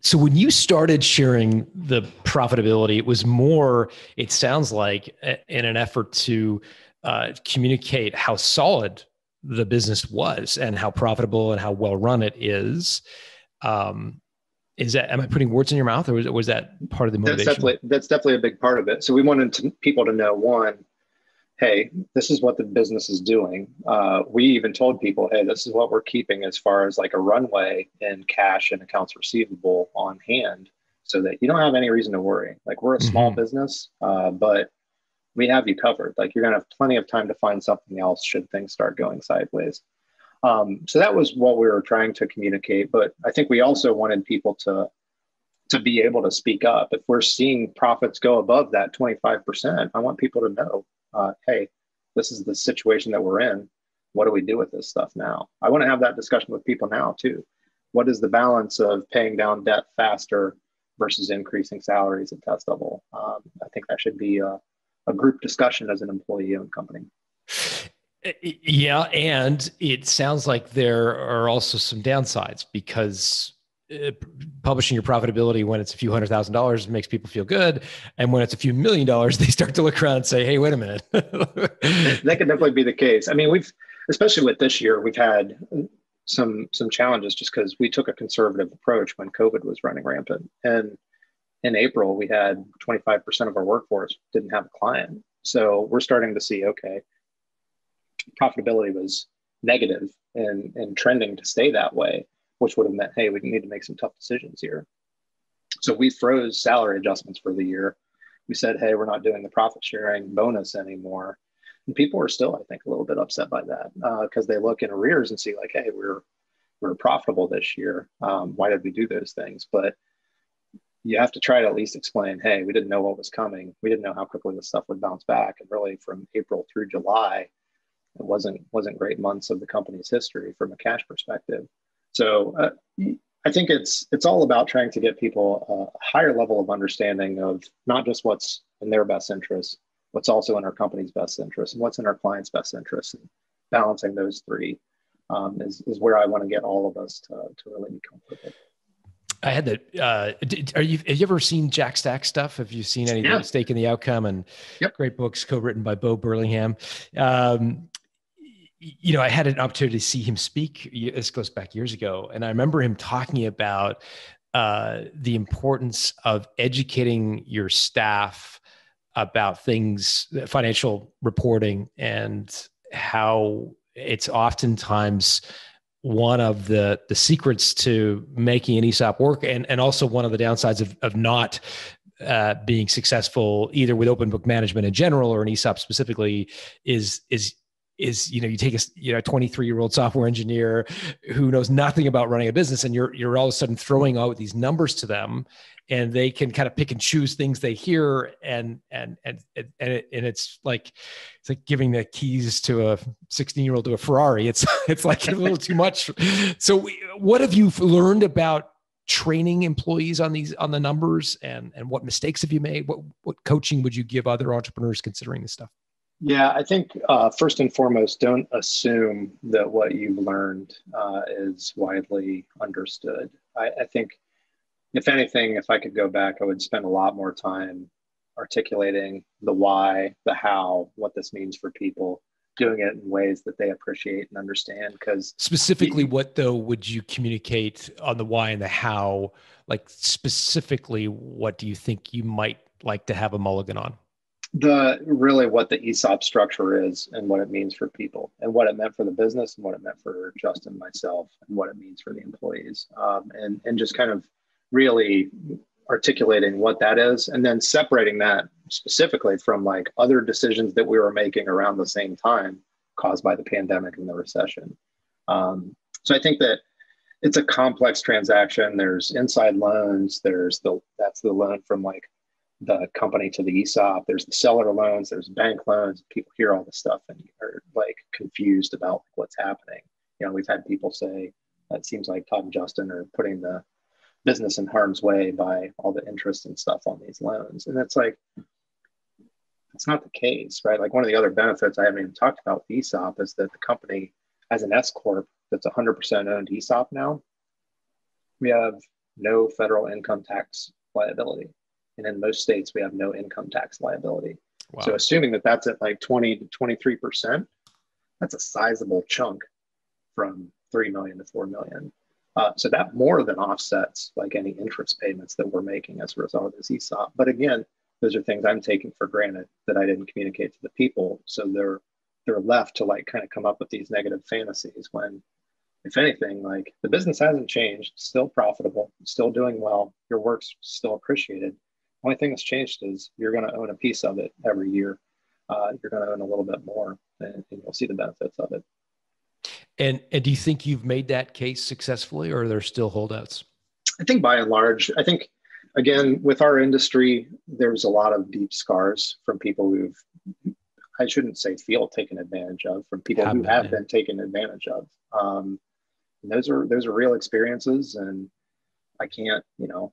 So when you started sharing the profitability, it was more, it sounds like, in an effort to uh, communicate how solid the business was and how profitable and how well run it is. Um, is that am I putting words in your mouth, or was, was that part of the motivation? That's definitely that's definitely a big part of it. So we wanted to, people to know one, hey, this is what the business is doing. Uh, we even told people, hey, this is what we're keeping as far as like a runway in cash and accounts receivable on hand so that you don't have any reason to worry. Like we're a small mm-hmm. business, uh, but we have you covered. Like you're going to have plenty of time to find something else should things start going sideways. Um, so that was what we were trying to communicate. But I think we also wanted people to to be able to speak up. If we're seeing profits go above that 25%, I want people to know uh, hey, this is the situation that we're in. What do we do with this stuff now? I want to have that discussion with people now too. What is the balance of paying down debt faster versus increasing salaries at Test Double? Um, I think that should be a, a group discussion as an employee owned company. Yeah, and it sounds like there are also some downsides because uh, publishing your profitability when it's a few hundred thousand dollars makes people feel good and when it's a few million dollars they start to look around and say hey wait a minute. That could definitely be the case. I mean we've especially with this year we've had some some challenges just because we took a conservative approach when covid was running rampant. And in april we had 25% of our workforce didn't have a client so we're starting to see okay profitability was negative and and trending to stay that way which would have meant, hey, we need to make some tough decisions here. So we froze salary adjustments for the year. We said, hey, we're not doing the profit sharing bonus anymore. And people are still, I think, a little bit upset by that because uh, they look in arrears and see like, hey, we're we're profitable this year. Um, why did we do those things? But you have to try to at least explain, hey, we didn't know what was coming. We didn't know how quickly this stuff would bounce back. And really, from April through July, it wasn't wasn't great months of the company's history from a cash perspective. So uh, I think it's it's all about trying to get people a higher level of understanding of not just what's in their best interest, what's also in our company's best interest, and what's in our client's best interest, and balancing those three um, is is where I want to get all of us to to really be comfortable. I had that. Uh, are you? Have you ever seen Jack Stack stuff? Have you seen any yeah. stake in the outcome? And yep. great books co-written by Bo Burlingham. Um, you know, I had an opportunity to see him speak. This goes back years ago, and I remember him talking about uh, the importance of educating your staff about things, financial reporting, and how it's oftentimes one of the the secrets to making an ESOP work, and and also one of the downsides of of not uh, being successful either with open book management in general or an ESOP specifically is is is you know you take a you know 23 year old software engineer who knows nothing about running a business and you're you're all of a sudden throwing out these numbers to them and they can kind of pick and choose things they hear and and and and, it, and it's like it's like giving the keys to a 16 year old to a ferrari it's it's like a little too much so what have you learned about training employees on these on the numbers and and what mistakes have you made? What what coaching would you give other entrepreneurs considering this stuff? Yeah, I think uh, first and foremost, don't assume that what you've learned uh, is widely understood. I, I think, if anything, if I could go back, I would spend a lot more time articulating the why, the how, what this means for people, doing it in ways that they appreciate and understand. Because specifically, what though would you communicate on the why and the how? Like specifically, what do you think you might like to have a mulligan on? The really what the ESOP structure is and what it means for people and what it meant for the business and what it meant for Justin, myself, and what it means for the employees. Um, and and just kind of really articulating what that is and then separating that specifically from like other decisions that we were making around the same time caused by the pandemic and the recession. Um, so i think that it's a complex transaction. There's inside loans. There's the that's the loan from like the company to the esop there's the seller loans. There's bank loans. People hear all this stuff and are like confused about what's happening. You know we've had people say that seems like todd and justin are putting the business in harm's way by all the interest and stuff on these loans. And it's like, it's not the case, right? Like one of the other benefits I haven't even talked about with ESOP is that the company has an S corp that's 100% owned ESOP now. We have no federal income tax liability, and in most states we have no income tax liability. Wow. So assuming that that's at like 20 to 23 percent, that's a sizable chunk from 3 million to 4 million. Uh, so that more than offsets like any interest payments that we're making as a result of this ESOP. But again, those are things I'm taking for granted that I didn't communicate to the people. So they're they're left to like kind of come up with these negative fantasies when if anything, like the business hasn't changed, still profitable, still doing well, your work's still appreciated. Only thing that's changed is you're going to own a piece of it every year. Uh, you're going to own a little bit more, and, and you'll see the benefits of it. And and do you think you've made that case successfully, or are there still holdouts? I think by and large, I think again with our industry, there's a lot of deep scars from people who've I shouldn't say feel taken advantage of from people have who been, have yeah. been taken advantage of. Um, those are those are real experiences, and I can't you know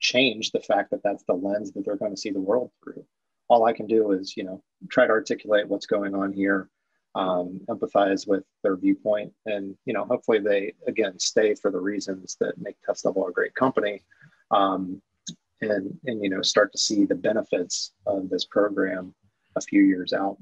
change the fact that that's the lens that they're going to see the world through. All I can do is you know try to articulate what's going on here um, empathize with their viewpoint and you know hopefully they again stay for the reasons that make Test Double a great company um, and and you know start to see the benefits of this program a few years out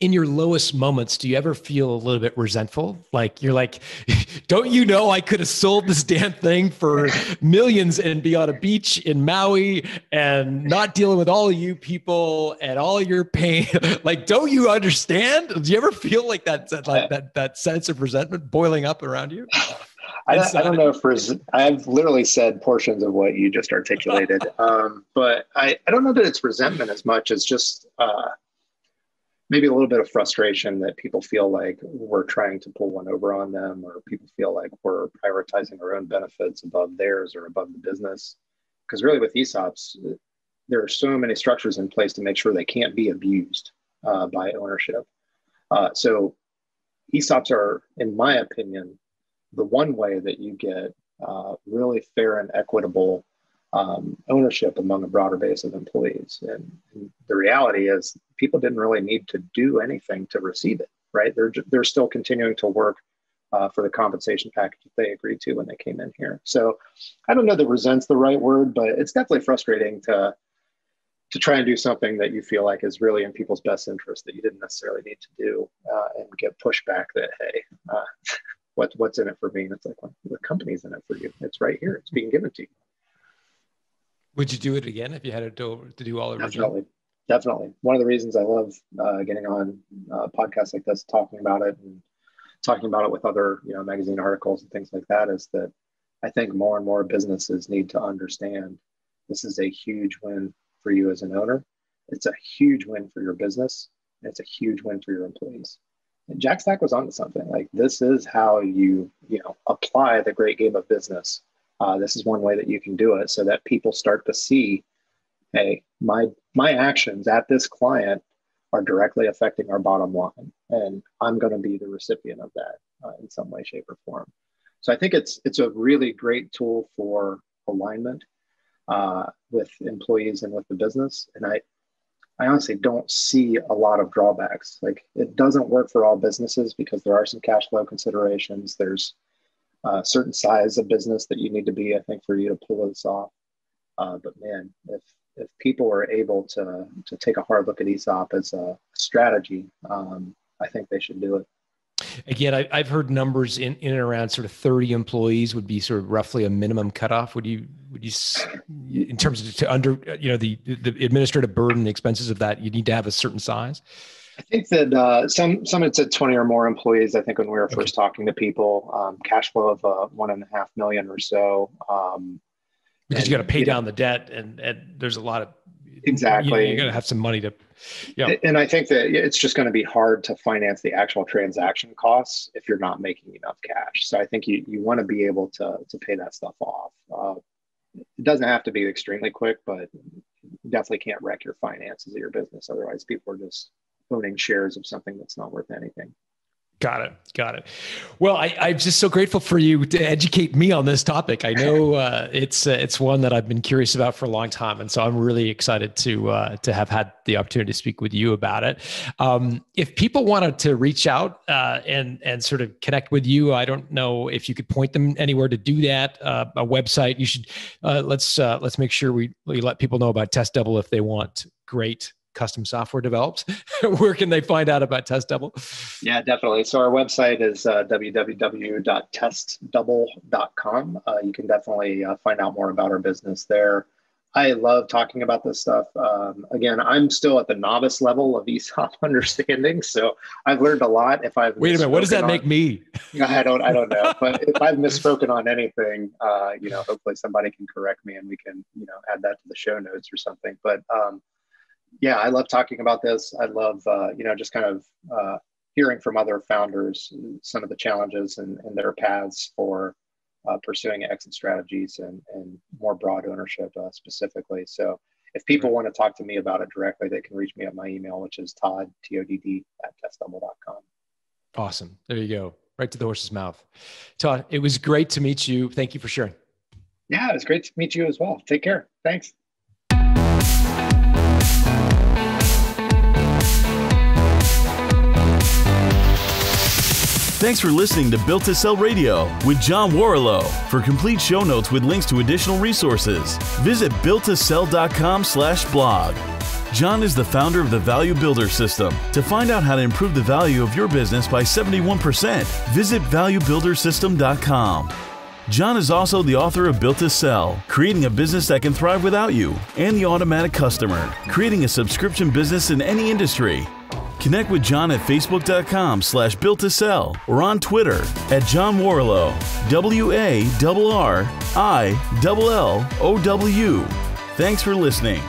in your lowest moments, do you ever feel a little bit resentful? Like you're like, don't you know I could have sold this damn thing for millions and be on a beach in Maui and not dealing with all of you people and all your pain? like, don't you understand? Do you ever feel like that, like that, that sense of resentment boiling up around you? I, I, don't know if res- I've literally said portions of what you just articulated, um, but I, I don't know that it's resentment as much as just uh, maybe a little bit of frustration that people feel like we're trying to pull one over on them or people feel like we're prioritizing our own benefits above theirs or above the business. Because really with esops there are so many structures in place to make sure they can't be abused uh, by ownership. Uh, so esops are in my opinion the one way that you get uh, really fair and equitable um, ownership among a broader base of employees. And, and, the reality is, people didn't really need to do anything to receive it, right? They're, they're still continuing to work uh, for the compensation package that they agreed to when they came in here. So I don't know that resents the right word, but it's definitely frustrating to to try and do something that you feel like is really in people's best interest that you didn't necessarily need to do uh, and get pushback that hey uh, what, what's in it for me and it's like well, the company's in it for you it's right here it's being given to you would you do it again if you had to do, to do all over Definitely. Definitely. One of the reasons I love uh, getting on uh, podcasts like this, talking about it and talking about it with other, you know, magazine articles and things like that is that I think more and more businesses need to understand this is a huge win for you as an owner. It's a huge win for your business. it's a huge win for your employees. And Jack Stack was onto something like this is how you, you know, apply the great game of business uh, this is one way that you can do it so that people start to see hey my my actions at this client are directly affecting our bottom line and i'm going to be the recipient of that uh, in some way shape or form So I think it's it's a really great tool for alignment uh, with employees and with the business. And I I honestly don't see a lot of drawbacks. Like it doesn't work for all businesses because there are some cash flow considerations. There's a certain size of business that you need to be, I think, for you to pull this off. Uh, but man, if if people are able to to take a hard look at ESOP as a strategy, um, I think they should do it. Again, I, have heard numbers in, in and around sort of 30 employees would be sort of roughly a minimum cutoff. Would you, would you, in terms of to under, you know, the, the administrative burden, the expenses of that, you need to have a certain size? I think that uh, some some it's at 20 or more employees. I think when we were first okay. talking to people, um, cash flow of uh, one and a half million or so. Um, because and, you got to pay down know, the debt, and, and there's a lot of exactly. You, you got to have some money to yeah. And I think that it's just going to be hard to finance the actual transaction costs if you're not making enough cash. So I think you, you want to be able to, to pay that stuff off. Uh, it doesn't have to be extremely quick, but definitely can't wreck your finances of your business. Otherwise, people are just owning shares of something that's not worth anything. Got it. Got it. Well, I, am just so grateful for you to educate me on this topic. I know uh, it's uh, it's one that I've been curious about for a long time, and so I'm really excited to uh, to have had the opportunity to speak with you about it. Um, if people wanted to reach out uh, and and sort of connect with you, I don't know if you could point them anywhere to do that. Uh, a website. You should uh, let's let's make sure we we let people know about Test Double if they want great custom software develops, where can they find out about Test Double? Yeah, definitely. So our website is uh, www.testdouble.com. Uh, you can definitely uh, find out more about our business there. I love talking about this stuff. Um, again, I'm still at the novice level of ESOP understanding, so I've learned a lot. If I've wait a minute, what does that on, make me? I don't, I don't know. but if I've misspoken on anything, uh, you know, hopefully somebody can correct me and we can, you know, add that to the show notes or something. But um, yeah, I love talking about this. I love, uh, you know, just kind of uh, hearing from other founders some of the challenges and, and their paths for uh, pursuing exit strategies and, and more broad ownership uh, specifically. So if people want to talk to me about it directly, they can reach me at my email, which is todd, T-O-D-D, at testdouble.com. Awesome. There you go. Right to the horse's mouth. Todd, it was great to meet you. Thank you for sharing. Yeah, it was great to meet you as well. Take care. Thanks. Thanks for listening to Built to Sell Radio with John Warrillow. For complete show notes with links to additional resources, visit builttosell.com slash blog. John is the founder of the Value Builder System. To find out how to improve the value of your business by 71%, visit valuebuildersystem.com. John is also the author of Built to Sell, creating a business that can thrive without you, and The Automatic Customer, creating a subscription business in any industry. Connect with John at facebook.com slash built to sell or on Twitter at John Warrillow, W A R R I L L O W. Thanks for listening.